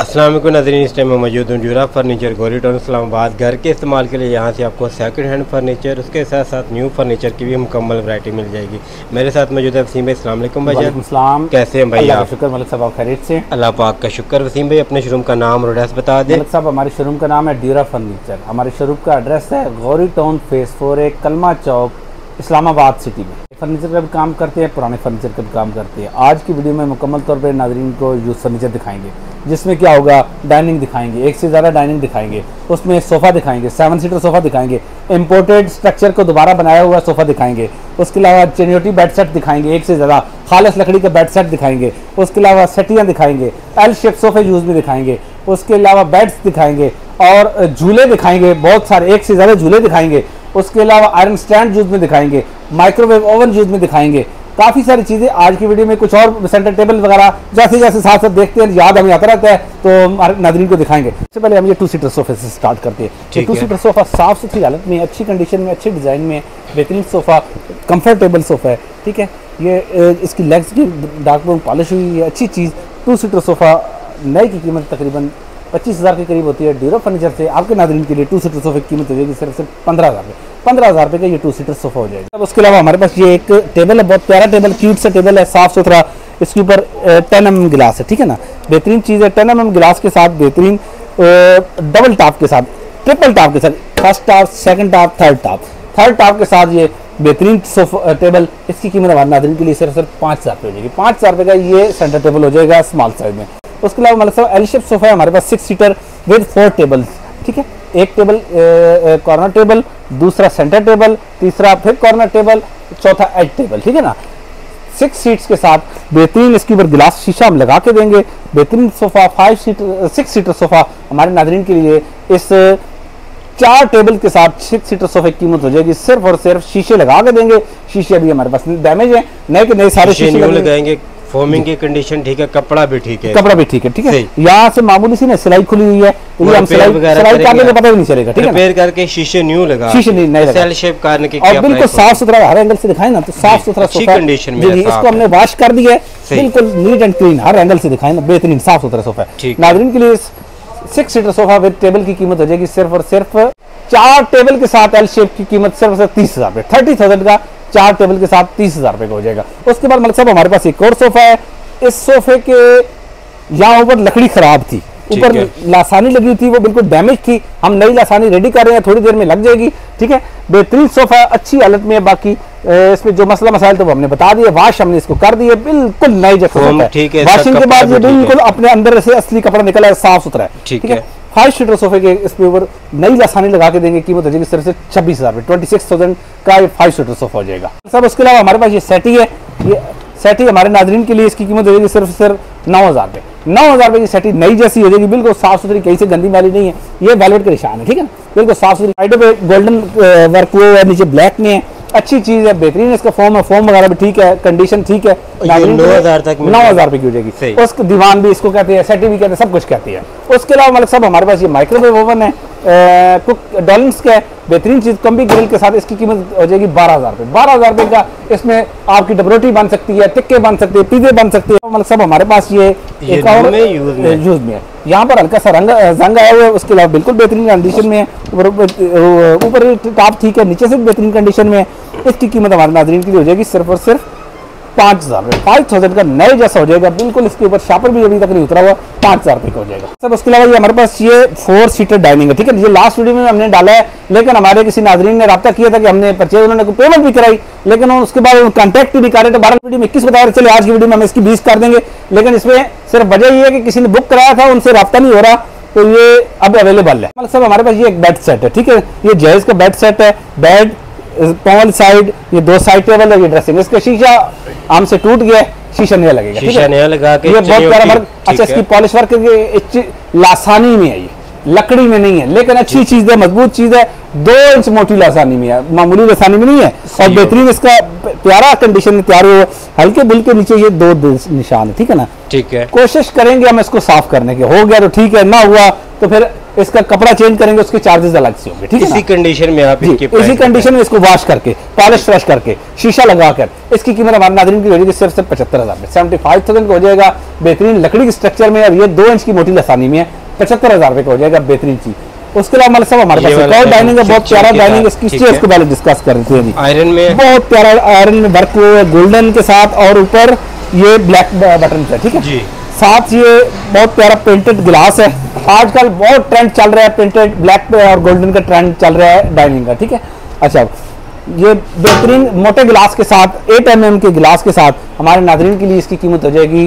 वालेकुम नाज़रीन इस टाइम में मौजूद हूँ जूरा फर्नीचर गोरी टाउन इस्लामाबाद घर के इस्तेमाल के लिए। यहाँ से आपको सेकंड हैंड फर्नीचर उसके साथ साथ न्यू फर्नीचर की भी मुकम्मल वैरायटी मिल जाएगी। मेरे साथ मौजूद है वसीम वालेकुम कैसे हैं भाई आप? शुक्र मलिक साहब खैरियत से? अल्लाह पाक का शुक्र। वसीम भाई अपने शोरूम का नाम और एड्रेस बता दें। साहब हमारे शोरूम का नाम है ड्यूरा फर्नीचर। हमारे शोरूम का एड्रेस है गौरी टाउन फेस फोर एक कलमा चौक इस्लामाबाद सिटी में। फर्नीचर का भी काम करते हैं, पुराने फर्नीचर का भी काम करते हैं। आज की वीडियो में मुकम्मल तौर पर नाजरीन को यूज़ फर्नीचर दिखाएँगे, जिसमें क्या होगा? डाइनिंग दिखाएँगे, एक से ज़्यादा डाइनिंग दिखाएँगे। उसमें सोफ़ा दिखाएँगे सेवन सीटर सोफ़ा दिखाएँगे। इम्पोर्टेड स्ट्रक्चर को दोबारा बनाया हुआ सोफ़ा दिखाएँगे। उसके अलावा चेनियोटी बेड सेट दिखाएँगे, एक से ज़्यादा। खालस लकड़ी का बेड सेट दिखाएँगे। उसके अलावा सेटियाँ दिखाएँगे। एल शेप सोफ़े यूज़ में दिखाएँगे। उसके अलावा बेड्स दिखाएँगे और झूले दिखाएँगे, बहुत सारे, एक से ज़्यादा झूले दिखाएँगे। उसके अलावा आयरन स्टैंड यूज़ में दिखाएँगे माइक्रोवेव ओवन यूज़ में दिखाएँगे। काफ़ी सारी चीज़ें आज की वीडियो में कुछ और सेंटर टेबल वगैरह जैसे जैसे साथ साथ देखते हैं याद हमें आता रहता है तो हमारे को दिखाएँगे। सबसे पहले हम ये टू सीटर सोफे से स्टार्ट करते हैं। टू सीटर सोफा साफ़ सुथरी हालत में अच्छी कंडीशन में अच्छे डिज़ाइन में बेहतरीन सोफ़ा कंफर्टेबल सोफ़ा है ठीक है? ये इसकी लेग्स की डार्क ब्राउन पॉलिश हुई है अच्छी चीज़ टू सीटर सोफ़ा नई की कीमत तकरीबन पच्चीस हज़ार के करीब होती है ड्यूरो फर्नीचर से। आपके नाजरीन के लिए टू सीटर सोफे की कीमत हो जाएगी सिर्फ़ सिर्फ़ पंद्रह हज़ार रुपये पंद्रह हज़ार रुपये का ये टू सीटर सोफा हो जाएगा। अब उसके अलावा हमारे पास ये एक टेबल है, बहुत प्यारा टेबल क्यूट सा टेबल है साफ़ सुथरा इसके ऊपर टेन एम गिलास है, ठीक है ना? बेहतरीन चीज़ है टेन एम गिलास के साथ बेहतरीन डबल टॉप के साथ ट्रिपल टॉप के साथ first top second top third top third top के साथ ये बेहतरीन सोफा टेबल इसकी कीमत हमारे नाजरीन के लिए सिर्फ़ सिर्फ़ पाँच हज़ार रुपये हो जाएगी। पाँच हज़ार रुपये का ये सेंटर टेबल हो जाएगा स्मॉल साइज़ में। उसके अलावा मतलब एल शेप सोफा है हमारे पास six seater with four table ठीक है? एक टेबल कॉर्नर टेबल दूसरा सेंटर टेबल तीसरा फिर कॉर्नर टेबल चौथा एज टेबल ठीक है ना? सिक्स सीट्स के साथ बेहतरीन इसके ऊपर गिलास शीशा हम लगा के देंगे। बेहतरीन sofa five seater six seater sofa हमारे नाजरीन के लिए इस चार टेबल के साथ सिक्स सीटर सोफे की कीमत हो जाएगी। सिर्फ़ और सिर्फ़ शीशे लगा के देंगे। शीशे अभी हमारे पास डैमेज है। नए के नए सारे शीशे शीशे लगाएँगे। फोमिंग की कंडीशन ठीक है कपड़ा भी ठीक है। कपड़ा भी ठीक है ठीक है? यहाँ से मामूली सी ना सिलाई खुली हुई है तो ये हम सिलाई सिलाई करने का पता भी नहीं चलेगा ठीक है ना? रिपेयर करके शीशे न्यू लगा शीशे नहीं- नहीं लगा। सेल शेप करने की और बिल्कुल साफ़ सुथरा हर एंगल से दिखाए ना तो साफ़ सुथरा सोफा condition में जी जी साफ़ इसको हमने वॉश कर दिया है बिल्कुल नीट एंड क्लीन हर एंगल से दिखाए ना बेहतरीन साफ़ सुथरा सोफा है। ठीक के लिए six seater sofa with table की कीमत हो जाएगी सिर्फ़ और सिर्फ़ चार टेबल के साथ एल शेप की कीमत सिर्फ़ तीस हज़ार थर्टी थाउज़ेंड का चार टेबल के साथ तीस हज़ार रुपये का हो जाएगा। उसके बाद मतलब साहब हमारे पास एक और सोफा है। इस सोफे के यहाँ ऊपर लकड़ी खराब थी। ऊपर लासानी लगी थी वो बिल्कुल डैमेज थी। हम नई लासानी रेडी कर रहे हैं थोड़ी देर में लग जाएगी। ठीक है? बेहतरीन सोफा अच्छी हालत में है। बाकी इसमें जो मसला मसाइल तो वो हमने बता दिए वाश हमने इसको कर दिए बिल्कुल नई जगह ठीक है, वाशिंग के बाद ये बिल्कुल अपने अंदर से असली कपड़ा निकला है साफ़ सुथरा है। ठीक है। फाइव सीटर सोफे के इसके ऊपर नई लासानी लगा के देंगे, कीमत हो जाएगी सिर्फ़ से छब्बीस हज़ार रुपये ट्वेंटी सिक्स थाउज़ेंड का ये फाइव सीटर सोफा हो जाएगा। सब उसके अलावा हमारे पास ये सेटी है। ये सेटी हमारे नाजरीन के लिए इसकी कीमत हो जाएगी सिर्फ़ सिर्फ़ नौ हज़ार रुपये नौ हज़ार रुपये की सेटी नई जैसी हो जाएगी, बिल्कुल साफ़ सुथरी कहीं से गंदी वाली नहीं है। ये वेलवेट का निशान है, ठीक है? बिल्कुल साफ़ सुथरी साइडों पे गोल्डन वर्क हुआ है, नीचे ब्लैक में है। अच्छी चीज़ है बेहतरीन इसका फॉर्म है फॉर्म वगैरह भी ठीक है कंडीशन ठीक है नाजरीन के लिए 9,000 तक नौ हज़ार रुपये की हो जाएगी। उसका उसके दीवान भी इसको कहते हैं सेटी भी कहते हैं सब कुछ कहती है। उसके अलावा मतलब सब हमारे पास ये माइक्रोवेव ओवन है कुक डॉलिंग्स का बेहतरीन चीज़ कम्बी ग्रिल के साथ इसकी कीमत हो जाएगी बारह हज़ार रुपये। बारह हज़ार रुपये का इसमें आपकी डबरोटी बन सकती है टिक्के बन सकते हैं पिज्जे बन सकते हैं। मतलब सब हमारे पास ये ये एक और यूज़ में है। यहाँ पर हल्का सा रंग जंग आया हुआ है उसके अलावा बिल्कुल बेहतरीन कंडीशन में है। ऊपर ऊपर टॉप ठीक है नीचे से बेहतरीन कंडीशन में है। इसकी कीमत हमारे नाजरीन के लिए हो जाएगी सिर्फ़ और सिर्फ़ पाँच हज़ार रुपये। फाइव थाउज़ेंड का नए जैसा हो जाएगा। बिल्कुल इसके ऊपर शापर भी अभी तक नहीं उतरा हुआ। पाँच हज़ार रुपये का हो जाएगा। सब उसके अलावा ये हमारे पास ये फोर सीटर डाइनिंग है, ठीक है? ये लास्ट वीडियो में हमने डाला है, लेकिन हमारे किसी नाजरीन ने रब्ता किया था कि हमने परचेज उन्होंने पेमेंट भी कराई, लेकिन उसके बाद कॉन्टैक्ट भी कर रहे तो बारह वीडियो में इक्कीस बता रहे चले आज की वीडियो में हम इसकी बीस कर देंगे। लेकिन इसमें सिर्फ़ वजह ये है कि किसी ने बुक कराया था, उनसे रब्ता नहीं हो रहा तो ये अब अवेलेबल है। मतलब सब हमारे पास ये एक बेड सेट है, ठीक है? ये जैज का बेड सेट है। बेड पॉल साइड ये दो साइड टेबल है ये ड्रेसिंग इसका शीशा आम से टूट गया शीशा नया लगेगा शीशा नया लगा के ये बहुत प्यारा वर्क अच्छा इसकी पॉलिश वर्क लासानी में है ये। लकड़ी में नहीं है लेकिन अच्छी चीज़ है मज़बूत चीज़ है। दो इंच मोटी लासानी में है मामूली लासानी में नहीं है। और बेहतरीन इसका प्यारा कंडीशन में तैयार हुआ हल्के बिल के नीचे ये दो निशान है ठीक है ना? ठीक है। कोशिश करेंगे हम इसको साफ़ करने के। हो गया तो ठीक है ना हुआ तो फिर इसका कपड़ा चेंज करेंगे उसके चार्जेस अलग से होंगे ठीक है इसी कंडीशन में आप इसी कंडीशन में इसको वॉश करके पॉलिश फ्रेश करके शीशा लगाकर इसकी कीमत हमारे नाजरीन की हो जाएगी सिर्फ़ सिर्फ़ पचहत्तर हज़ार में। सेवेंटी फाइव थाउज़ेंड का हो जाएगा बेहतरीन लकड़ी के स्ट्रक्चर में और ये दो इंच की मोटी लसानी में है पचहत्तर हज़ार रुपए का हो जाएगा बेहतरीन चीज़। उसके अलावा हमारे साथ हमारे पास एक और डाइनिंग है बहुत प्यारा डाइनिंग इसकी स्टेज। को पहले डिस्कस करते हैं जी आयरन में? बहुत प्यारा आयरन में वर्क हुआ है गोल्डन के साथ और ऊपर ये ब्लैक बटन है ठीक है? जी। साथ ये बहुत प्यारा प्रिंटेड गिलास है। आजकल बहुत ट्रेंड चल रहा है प्रिंटेड ब्लैक पे और गोल्डन का ट्रेंड चल रहा है डाइनिंग का, ठीक है? अच्छा ये बेहतरीन मोटे गिलास के साथ एट एम के गिलास के साथ हमारे नाजरीन के लिए इसकी कीमत हो जाएगी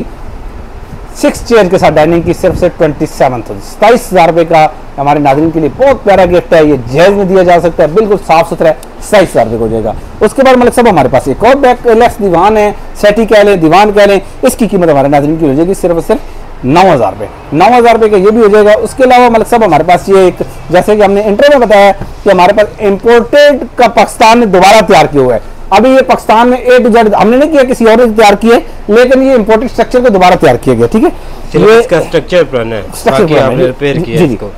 सिक्स चेयर के साथ डाइनिंग की सिर्फ़ से ट्वेंटी सेवन सताईस हज़ार रुपए का हमारे नाजरीन के लिए बहुत प्यारा गिफ्ट है। ये जैज में दिया जा सकता है। बिल्कुल साफ़ सुथरा है। सताईस हज़ार रुपए का हो जाएगा। उसके बाद मतलब सब हमारे पास एक और बैक लेक्स दीवान है। सेटी कह लें, दीवान कह लें, इसकी कीमत हमारे नाजरीन की हो जाएगी सिर्फ़ और सिर्फ़ नौ हज़ार रुपये नौ हज़ार रुपये का ये भी हो जाएगा। उसके अलावा मतलब सब हमारे पास ये एक, जैसे कि हमने इंटरव्यू में बताया कि हमारे पास इम्पोर्टेड का पाकिस्तान ने दोबारा तैयार किया हुआ है। अभी ये पाकिस्तान में ए टू जेड हमने नहीं किया किसी और ने तैयार किया है लेकिन ये इम्पोर्टेड स्ट्रक्चर को दोबारा तैयार किया गया ठीक है? ये इसका स्ट्रक्चर पुराना है। स्ट्रक्चर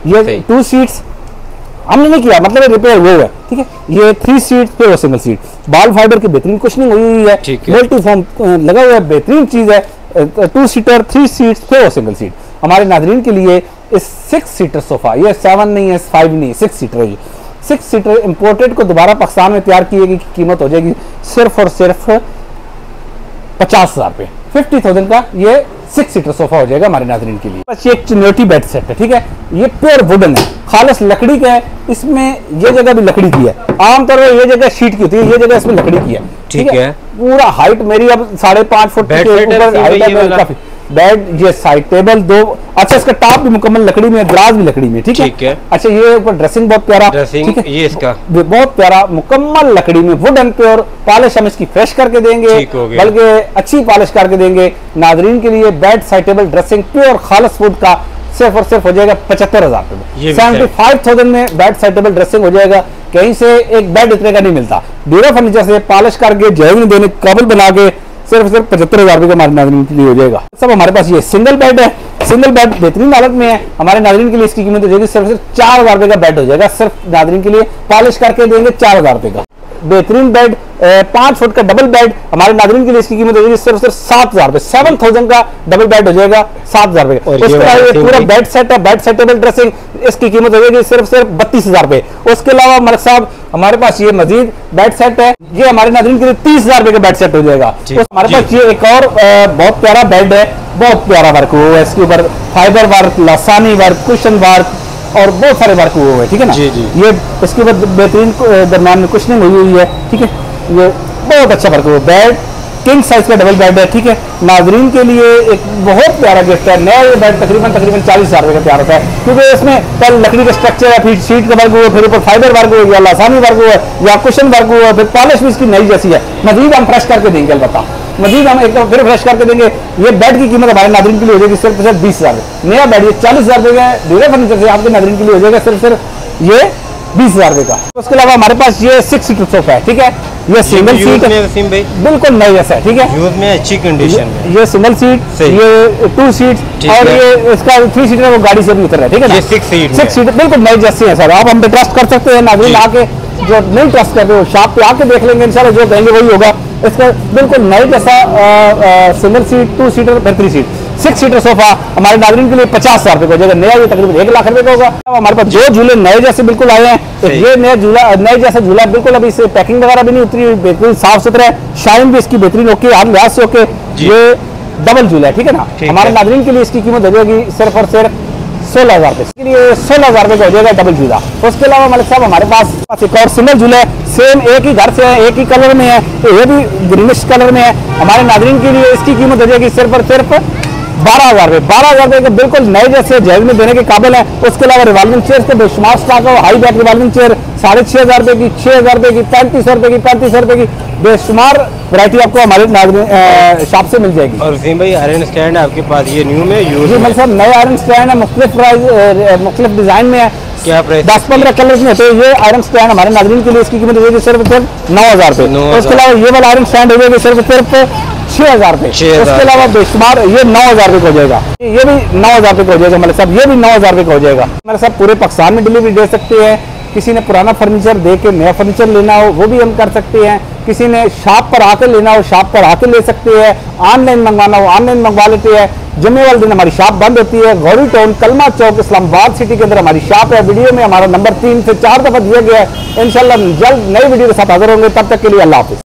ये टू सीट्स हमने नहीं किया मतलब रिपेयर वो है ठीक है? ये थ्री सीट पे वो सिंगल सीट बाल फाइबर की बेहतरीन कुशनिंग हुई हुई है मल्टी फॉर्म लगा हुआ है बेहतरीन चीज़ है टू सीटर थ्री सीट पे वो सिंगल सीट हमारे नाजरीन के लिए इस सिक्स सीटर सोफा ये सेवन नहीं है फाइव नहीं है सिक्स सीटर है ये। सिक्स सीटर इंपोर्टेड को दोबारा पाकिस्तान में तैयार किए की कीमत हो जाएगी सिर्फ़ और सिर्फ़ पचास हज़ार रुपये फिफ्टी थाउज़ेंड का ये सिक्स सीटर सोफा हो जाएगा हमारे नाजरीन के लिए बस ये एक चिन्योटी बेड सेट है ठीक है ये प्योर वुडन है खालस लकड़ी का है इसमें ये जगह भी लकड़ी की है आमतौर पर ये जगह शीट की होती है ये जगह इसमें लकड़ी की है ठीक है। पूरा हाइट मेरी अब साढ़े पाँच फुट? काफ़ी बेड ये साइड टेबल दो अच्छा इसका टॉप भी मुकम्मल लकड़ी में दराज भी लकड़ी में ठीक है? ठीक है। अच्छा ये ऊपर ड्रेसिंग बहुत प्यारा ड्रेसिंग ये इसका। बहुत प्यारा मुकम्मल लकड़ी में वुड एंड प्योर पॉलिश हम इसकी फ्रेश करके देंगे। बल्कि अच्छी पॉलिश करके देंगे। नाजरीन के लिए bed side table dressing pure खालस wood का सिर्फ़ और सिर्फ़ हो जाएगा पचहत्तर हज़ार सेवेंटी फाइव थाउज़ेंड में बेड साइड टेबल ड्रेसिंग हो जाएगा कहीं से एक बेड इतने का नहीं मिलता। ब्यूरो फर्नीचर से पॉलिश करके में देने काबुल बना के सिर्फ़ सिर्फ़ पचहत्तर हज़ार रुपये का हमारे नाजरीन के लिए हो जाएगा। सब हमारे पास ये सिंगल बेड है। सिंगल बेड बेहतरीन हालत में है। हमारे नाजरीन के लिए इसकी कीमत हो जाएगी सिर्फ़ सिर्फ़ चार हज़ार रुपये का बेड हो जाएगा। सिर्फ़ नाजरीन के लिए पॉलिश करके देंगे चार हज़ार रुपये का। बेहतरीन बेड पाँच फुट का डबल बेड हमारे नाजरीन के लिए इसकी कीमत हो जाएगी सिर्फ़ सिर्फ़ सात हज़ार रुपये सेवन थाउज़ेंड का डबल बेड हो जाएगा सात हज़ार उसके अलावा पूरा बेड सेट है बेड सेटेबल ड्रेसिंग इसकी कीमत हो जाएगी सिर्फ़ सिर्फ़ बत्तीस हज़ार रुपये उसके अलावा मलिक साहब हमारे पास ये मजीद बेड सेट है ये हमारे नाजरीन के लिए तीस हज़ार रुपए का बेड सेट हो जाएगा। हमारे पास ये एक और बहुत प्यारा बेड है बहुत प्यारा वर्क हुआ है इसके ऊपर fiber work Lasani work cushion work और बहुत सारे वर्क हुए हुए हैं ठीक है ना? जी, जी। ये इसके बाद बेहतरीन दरम्यान में कुशनिंग हुई हुई है ठीक है? ये बहुत अच्छा वर्क हुआ। बेड किंग साइज़ का डबल बेड है ठीक है? नाजरीन के लिए एक बहुत प्यारा गिफ्ट है। नया ये बेड तकरीबन तकरीबन चालीस हज़ार रुपये का तैयार होता है क्योंकि इसमें कल लकड़ी का स्ट्रक्चर है फिर शीट का वर्क हुआ फिर ऊपर फाइबर वर्क हुआ या लासानी वर्क हुआ या कुशन वर्क हुआ फिर पॉलिश भी इसकी नई जैसी है। मजीद हम फ्रेश करके देंगे अलबत्ता। मजीद हम एकदम फिर फ्रेश करके देंगे। ये बेड की कीमत हमारे नाजरीन के लिए हो जाएगी सिर्फ़ सिर्फ़ बीस हज़ार। नया बेड ये चालीस हज़ार रुपये का है डीरे फर्नीचर से आपके नाजरीन के लिए हो जाएगा सिर्फ़ सिर्फ़ ये बीस हज़ार रुपये का। उसके अलावा हमारे पास ये सिक्स सीटर सोफा है ठीक है? ये सिंगल सीट वसीम भाई? बिल्कुल नई जैसा है ठीक है? यूज़ में अच्छी कंडीशन में ये सिंगल सीट ये टू सीट और ये इसका थ्री सीटर वो गाड़ी से भी उतर रहा है ठीक है seat में सिक्स सीट बिल्कुल नई जैसी है सर। आप हम पे ट्रस्ट कर सकते हैं नागरिक आके जो नहीं ट्रस्ट करते हो शॉप पे आके देख लेंगे इंशाल्लाह जो कहेंगे वही होगा। इसका बिल्कुल नई जैसा सिंगल सीट टू सीटर फिर three seat six seater sofa हमारे नागरिक के लिए पचास हज़ार रुपये का हो जाएगा। नया ये तकरीबन एक लाख रुपए का होगा। हमारे पास जो झूले नए जैसे बिल्कुल आए हैं। ये नया झूला नए जैसा झूला बिल्कुल अभी इसे पैकिंग वगैरह भी नहीं उतरी हुई, बिल्कुल साफ़ सुथरा है। शाइन भी इसकी बेहतरीन ओके हर लिहाज से जी। ये डबल झूला है ठीक है ना? हमारे नागरिक के लिए इसकी कीमत हो जाएगी सिर्फ़ और सिर्फ़ सोलह हज़ार रुपये। ये सोलह हज़ार रुपये का हो जाएगा डबल झूला उसके अलावा मलिक साहब हमारे पास पास एक और सिंगल झूला है। सेम एक ही घर से है, एक ही कलर में है। तो ये भी ग्रीनिश कलर में है। हमारे नागरिक के लिए इसकी कीमत हो जाएगी सिर्फ़ और सिर्फ़ बारह हज़ार रुपये। बारह हज़ार रुपये के बिल्कुल नए जैसे जैज में देने के काबिल है। उसके अलावा रिवाल्विंग चेयर के बेशुमार स्टॉक है हाई बैक रिवाल्विंग चेयर साढ़े छह हज़ार रुपये की छह हज़ार रुपये की पैंतीस रुपये की पैंतीस रुपये की बेशुमार वैरायटी आपको हमारे शॉप से मिल जाएगी। और भाई आयरन स्टैंड आपके पास। ये न्यू में यूज़ जी मतलब नए आयरन स्टैंड है मुख्तलिफ़ प्राइस मुख्तलिफ़ डिज़ाइन में है। क्या प्राइस दस पंद्रह कलर में तो ये आयरन स्टैंड हमारे नागरिक के लिए इसकी कीमत हो जाएगी सिर्फ़ सिर्फ़ नौ हज़ार रुपये। उसके अलावा ये वाला आयरन स्टैंड हो जाएगी सिर्फ़ सिर्फ़ छह हज़ार रुपए 6,000 उसके अलावा बेशुमार ये नौ हज़ार रुपए का हो जाएगा। ये भी नौ हज़ार रुपए का हो जाएगा मतलब साहब ये भी नौ हज़ार रुपए का हो जाएगा। मेरे साहब पूरे पाकिस्तान में डिलीवरी दे सकते हैं। किसी ने पुराना फर्नीचर दे के नया फर्नीचर लेना हो वो भी हम कर सकते हैं। किसी ने शॉप पर आके लेना हो शॉप पर आके ले सकते हैं। ऑनलाइन मंगवाना हो ऑनलाइन मंगवा लेते हैं। जुम्मे वाले दिन हमारी शॉप बंद होती है। गौरी टाउन कलमा चौक इस्लामाबाद सिटी के अंदर हमारी शॉप है। वीडियो में हमारा नंबर तीन से चार दफ़ा दिया गया है। इंशाल्लाह जल्द नई वीडियो के साथ हाजिर होंगे। तब तक के लिए अल्लाह हाफिज।